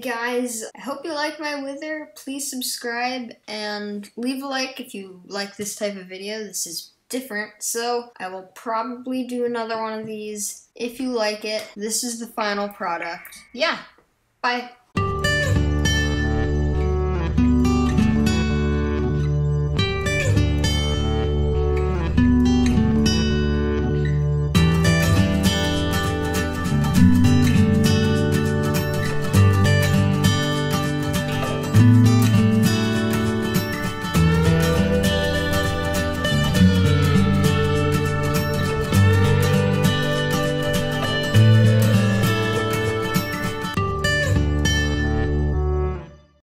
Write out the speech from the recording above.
Guys, I hope you like my wither. Please subscribe and leave a like if you like this type of video. This is different, so I will probably do another one of these if you like it. This is the final product. Yeah, bye.